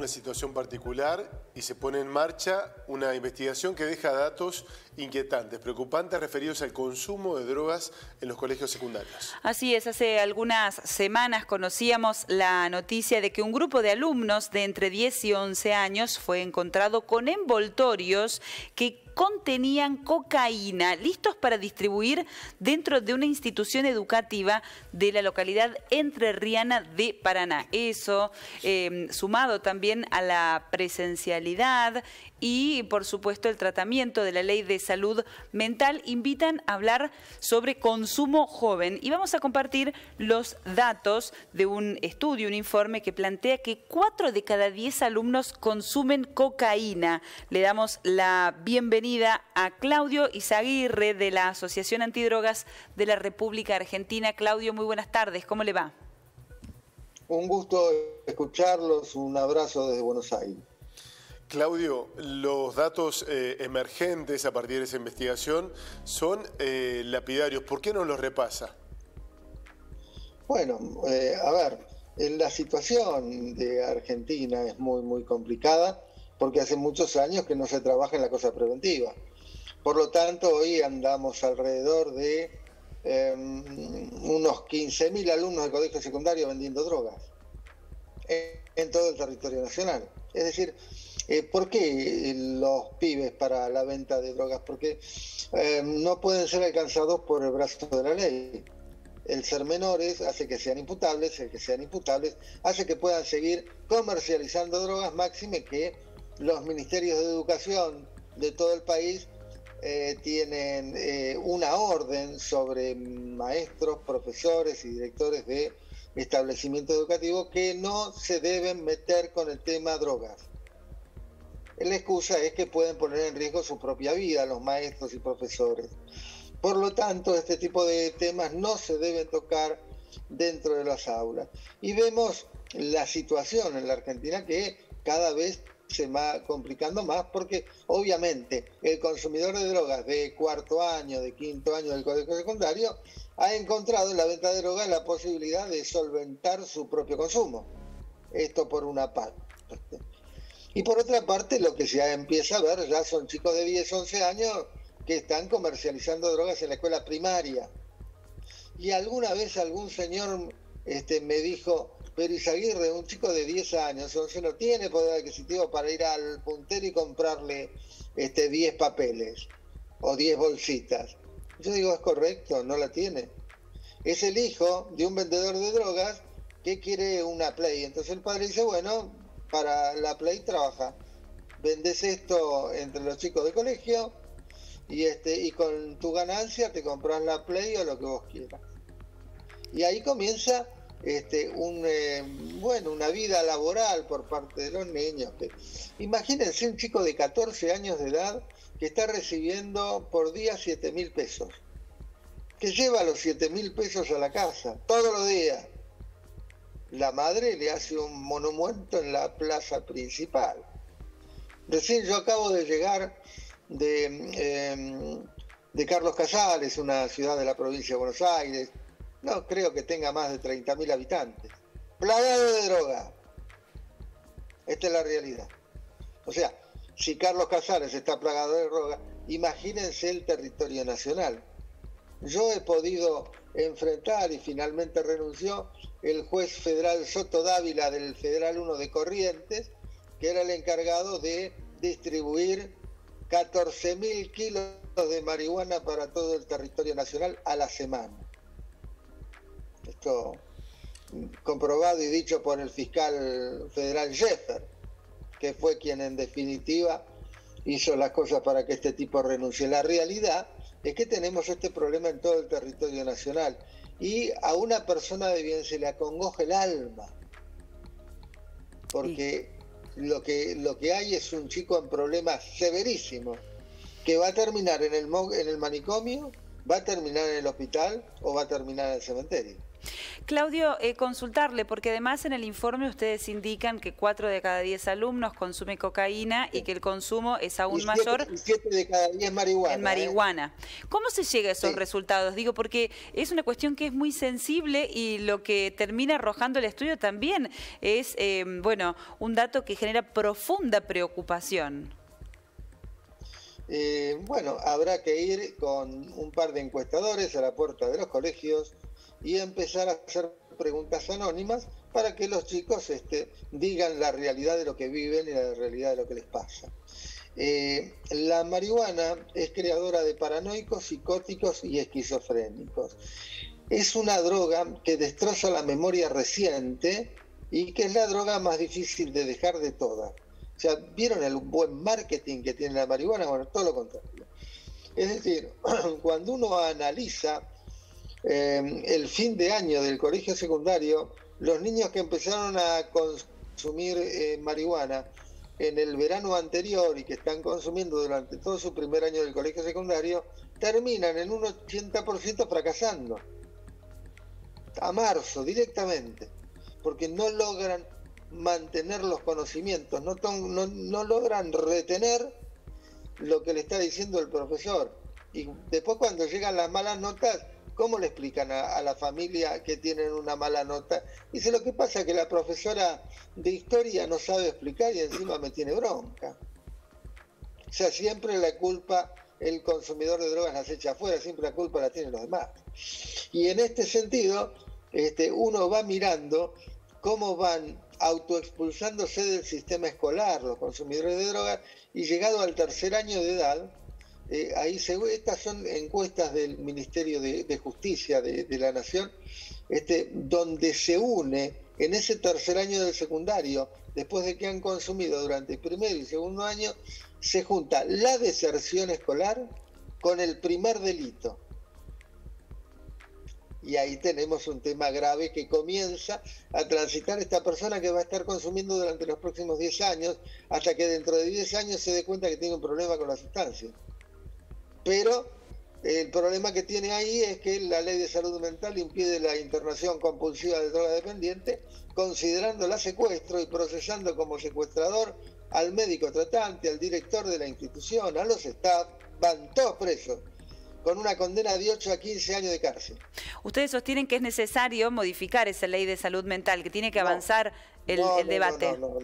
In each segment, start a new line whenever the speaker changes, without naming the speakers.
una situación particular y se pone en marcha una investigación que deja datos inquietantes, preocupantes referidos al consumo de drogas en los colegios secundarios.
Así es, hace algunas semanas conocíamos la noticia de que un grupo de alumnos de entre 10 y 11 años fue encontrado con envoltorios que contenían cocaína, listos para distribuir dentro de una institución educativa de la localidad entrerriana de Paraná. Eso, em, sumado también a la presencialidad y, por supuesto, el tratamiento de la ley de salud mental, invitan a hablar sobre consumo joven. Y vamos a compartir los datos de un estudio, un informe que plantea que 4 de cada 10 alumnos consumen cocaína. Le damos la bienvenida a Claudio Izaguirre de la Asociación Antidrogas de la República Argentina. Claudio, muy buenas tardes, ¿cómo le va?
Un gusto escucharlos, un abrazo desde Buenos Aires.
Claudio, los datos eh, emergentes a partir de esa investigación son eh, lapidarios. ¿Por qué no los repasa?
Bueno, eh, a ver, la situación de Argentina es muy, muy complicada porque hace muchos años que no se trabaja en la cosa preventiva. Por lo tanto, hoy andamos alrededor de em, unos 15.000 alumnos de colegio secundario vendiendo drogas en, todo el territorio nacional. Es decir, eh, ¿por qué los pibes para la venta de drogas? Porque em, no pueden ser alcanzados por el brazo de la ley. El ser menores hace que sean imputables, el que sean imputables hace que puedan seguir comercializando drogas, máxime que los ministerios de educación de todo el país eh, tienen eh, una orden sobre maestros, profesores y directores de establecimientos educativos que no se deben meter con el tema drogas. La excusa es que pueden poner en riesgo su propia vida los maestros y profesores. Por lo tanto, este tipo de temas no se deben tocar dentro de las aulas. Y vemos la situación en la Argentina que cada vez se va complicando más porque obviamente el consumidor de drogas de cuarto año, de quinto año del colegio secundario, ha encontrado en la venta de drogas la posibilidad de solventar su propio consumo. Esto por una parte. Y por otra parte, lo que se empieza a ver ya son chicos de 10, 11 años que están comercializando drogas en la escuela primaria. Y alguna vez algún señor este, me dijo, pero Izaguirre, un chico de 10 años, 11, no tiene poder adquisitivo para ir al puntero y comprarle este, 10 papeles o 10 bolsitas. Yo digo, es correcto, no la tiene. Es el hijo de un vendedor de drogas que quiere una Play. Entonces el padre dice, bueno, para la Play trabaja. Vendes esto entre los chicos de colegio y, este, y con tu ganancia te compras la Play o lo que vos quieras. Y ahí comienza este, un, eh, bueno, una vida laboral por parte de los niños. Imagínense un chico de 14 años de edad que está recibiendo por día 7 mil pesos, que lleva los 7 mil pesos a la casa todos los días. La madre le hace un monumento en la plaza principal. Recién yo acabo de llegar de, em, Carlos Casares, una ciudad de la provincia de Buenos Aires, no creo que tenga más de 30.000 habitantes. Plagado de droga. Esta es la realidad. O sea, si Carlos Casares está plagado de droga, imagínense el territorio nacional. Yo he podido enfrentar y finalmente renunció el juez federal Soto Dávila del Federal 1 de Corrientes, que era el encargado de distribuir 14.000 kilos de marihuana para todo el territorio nacional a la semana esto comprobado y dicho por el fiscal federal Jeffer, que fue quien en definitiva hizo las cosas para que este tipo renuncie. La realidad es que tenemos este problema en todo el territorio nacional y a una persona de bien se le acongoja el alma, porque lo, que, lo que hay es un chico en problemas severísimos, que va a terminar en el, en el manicomio, va a terminar en el hospital o va a terminar en el cementerio.
Claudio, eh, consultarle, porque además en el informe ustedes indican que 4 de cada 10 alumnos consumen cocaína y que el consumo es aún mayor.
7 de cada 10 marihuana.
En marihuana. ¿Cómo se llega a esos resultados? Digo, porque es una cuestión que es muy sensible y lo que termina arrojando el estudio también es, bueno, un dato que genera profunda preocupación.
Eh, bueno, habrá que ir con un par de encuestadores a la puerta de los colegios y empezar a hacer preguntas anónimas para que los chicos este, digan la realidad de lo que viven y la realidad de lo que les pasa. Eh, la marihuana es creadora de paranoicos, psicóticos y esquizofrénicos. Es una droga que destroza la memoria reciente y que es la droga más difícil de dejar de todas. O sea, ¿vieron el buen marketing que tiene la marihuana? Bueno, todo lo contrario. Es decir, cuando uno analiza eh, el fin de año del colegio secundario, los niños que empezaron a consumir eh, marihuana en el verano anterior y que están consumiendo durante todo su primer año del colegio secundario, terminan en un 80% fracasando. A marzo, directamente, porque no logran mantener los conocimientos, no, no, logran retener lo que le está diciendo el profesor. Y después cuando llegan las malas notas, ¿cómo le explican a, la familia que tienen una mala nota? Dice, lo que pasa es que la profesora de historia no sabe explicar y encima me tiene bronca. O sea, siempre la culpa, el consumidor de drogas las echa afuera, siempre la culpa la tienen los demás. Y en este sentido, este, uno va mirando cómo van autoexpulsándose del sistema escolar los consumidores de drogas y llegado al tercer año de edad, eh, ahí se, estas son encuestas del Ministerio de, Justicia de, la Nación, este, donde se une en ese tercer año del secundario, después de que han consumido durante el primer y segundo año, se junta la deserción escolar con el primer delito y ahí tenemos un tema grave que comienza a transitar esta persona que va a estar consumiendo durante los próximos 10 años, hasta que dentro de 10 años se dé cuenta que tiene un problema con la sustancia. Pero el problema que tiene ahí es que la ley de salud mental impide la internación compulsiva de droga dependiente, considerándola secuestro y procesando como secuestrador al médico tratante, al director de la institución, a los staff, van todos presos con una condena de 8 a 15 años de cárcel.
Ustedes sostienen que es necesario modificar esa ley de salud mental, que tiene que avanzar el, debate.
No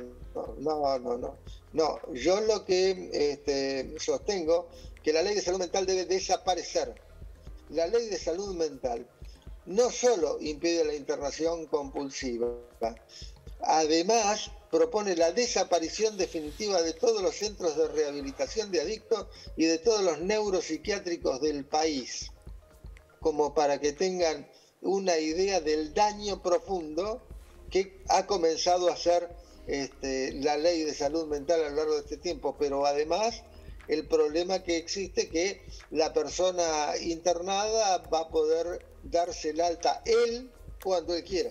no, no, no, no, yo lo que este, sostengo que la ley de salud mental debe desaparecer. La ley de salud mental no solo impide la internación compulsiva, además propone la desaparición definitiva de todos los centros de rehabilitación de adictos y de todos los neuropsiquiátricos del país, como para que tengan una idea del daño profundo que ha comenzado a hacer este, la ley de salud mental a lo largo de este tiempo, pero además el problema que existe que la persona internada va a poder darse el alta él cuando él quiera.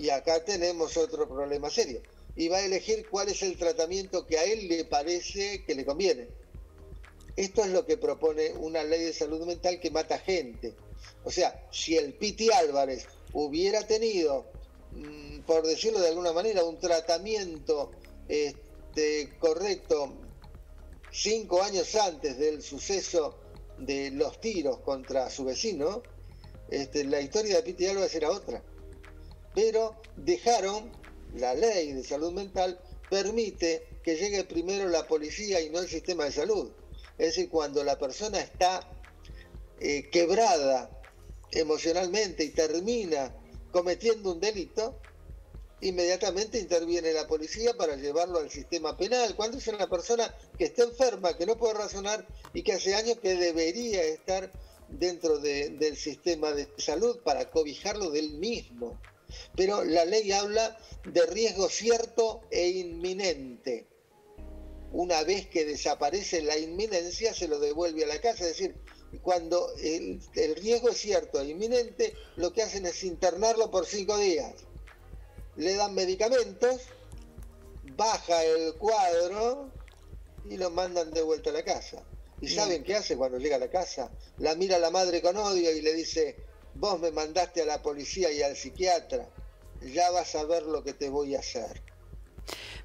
Y acá tenemos otro problema serio. Y va a elegir cuál es el tratamiento que a él le parece que le conviene. Esto es lo que propone una ley de salud mental que mata gente. O sea, si el Piti Álvarez hubiera tenido, mm, por decirlo de alguna manera, un tratamiento este, correcto cinco años antes del suceso de los tiros contra su vecino, este, la historia de Piti Álvarez era otra pero dejaron, la ley de salud mental permite que llegue primero la policía y no el sistema de salud. Es decir, cuando la persona está eh, quebrada emocionalmente y termina cometiendo un delito, inmediatamente interviene la policía para llevarlo al sistema penal. Cuando es una persona que está enferma, que no puede razonar y que hace años que debería estar dentro del sistema de salud para cobijarlo del mismo pero la ley habla de riesgo cierto e inminente. Una vez que desaparece la inminencia, se lo devuelve a la casa. Es decir, cuando el, riesgo es cierto e inminente, lo que hacen es internarlo por cinco días. Le dan medicamentos, baja el cuadro y lo mandan de vuelta a la casa. ¿Y saben qué hace cuando llega a la casa? La mira la madre con odio y le dice, vos me mandaste a la policía y al psiquiatra, ya vas a ver lo que te voy a hacer.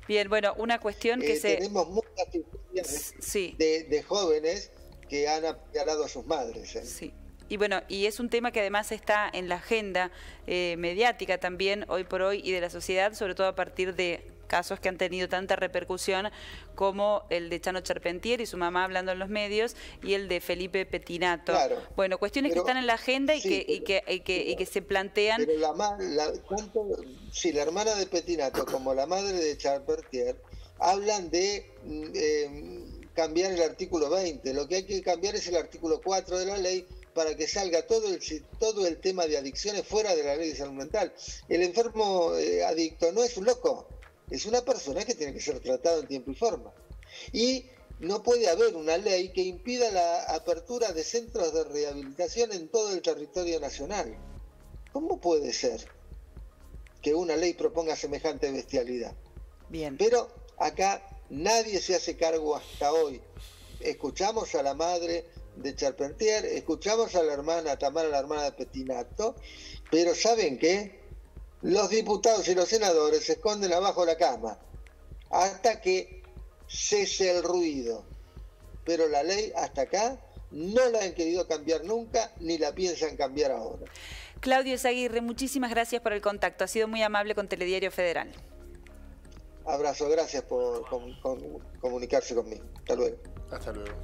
Bien, bueno, una cuestión que
eh,
se...
Tenemos muchas historias de, jóvenes que han apoyado a sus madres. ¿eh?
Sí. Y bueno, y es un tema que además está en la agenda eh, mediática también hoy por hoy y de la sociedad, sobre todo a partir de casos que han tenido tanta repercusión como el de Chano Charpentier y su mamá hablando en los medios y el de Felipe Petinato. bueno, cuestiones que están en la agenda y, que, y, que, y, que, y, que, se plantean...
Pero la, la, si la hermana de Petinato como la madre de Charpentier hablan de mm, eh, cambiar el artículo 20, lo que hay que cambiar es el artículo 4 de la ley para que salga todo el, todo el tema de adicciones fuera de la ley de salud mental. El enfermo eh, adicto no es un loco, es una persona que tiene que ser tratada en tiempo y forma. Y no puede haber una ley que impida la apertura de centros de rehabilitación en todo el territorio nacional. ¿Cómo puede ser que una ley proponga semejante bestialidad?
Bien.
Pero acá nadie se hace cargo hasta hoy. Escuchamos a la madre de Charpentier, escuchamos a la hermana Tamara, la hermana de Petinato, pero ¿saben qué? Los diputados y los senadores se esconden abajo de la cama hasta que cese el ruido. Pero la ley hasta acá no la han querido cambiar nunca ni la piensan cambiar ahora.
Claudio Zaguirre, muchísimas gracias por el contacto. Ha sido muy amable con Telediario Federal.
Abrazo, gracias por comunicarse conmigo. Hasta luego.
Hasta luego.